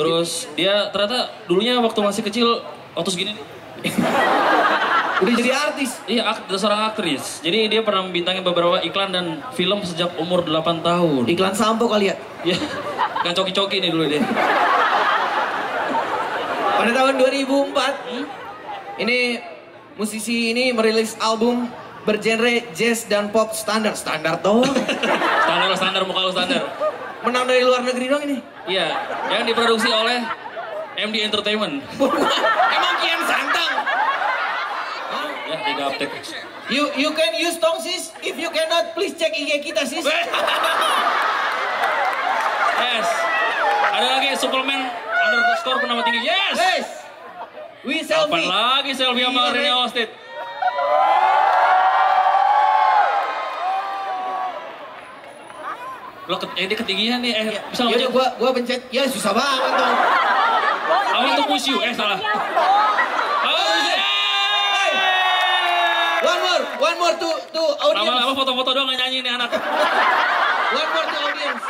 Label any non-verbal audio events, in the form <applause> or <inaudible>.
Terus dia ternyata dulunya waktu masih kecil waktu segini nih. <laughs> Udah jadi artis. Iya, ak- seorang aktris. Jadi dia pernah membintangi beberapa iklan dan film sejak umur 8 tahun. Iklan sampo kali ya. Iya. Yang coki-coki nih dulu dia. Pada tahun 2004, ini musisi ini merilis album bergenre jazz dan pop standar. Standar doang. Standar standar muka lu standar. Menang dari luar negeri dong ini. Iya, yang diproduksi oleh MD Entertainment. <laughs> Emang kian santang. Ya, tiga uptek. You you can use tong sis. If you cannot, please cek IG kita sis. Yes. Ada lagi suplemen underscore penama tinggi. Yes. Guys, we Kapan selfie. lagi selfie sama Iya, Rene Ren. Lo ket, eh, dia ketinggian nih, eh bisa nggak Yaudah pencet? gua gua pencet. Ya susah banget dong. I want to push you, eh salah. One more, one more to to audience. Lama-lama foto-foto doang nggak nyanyi nih anak. One more to audience.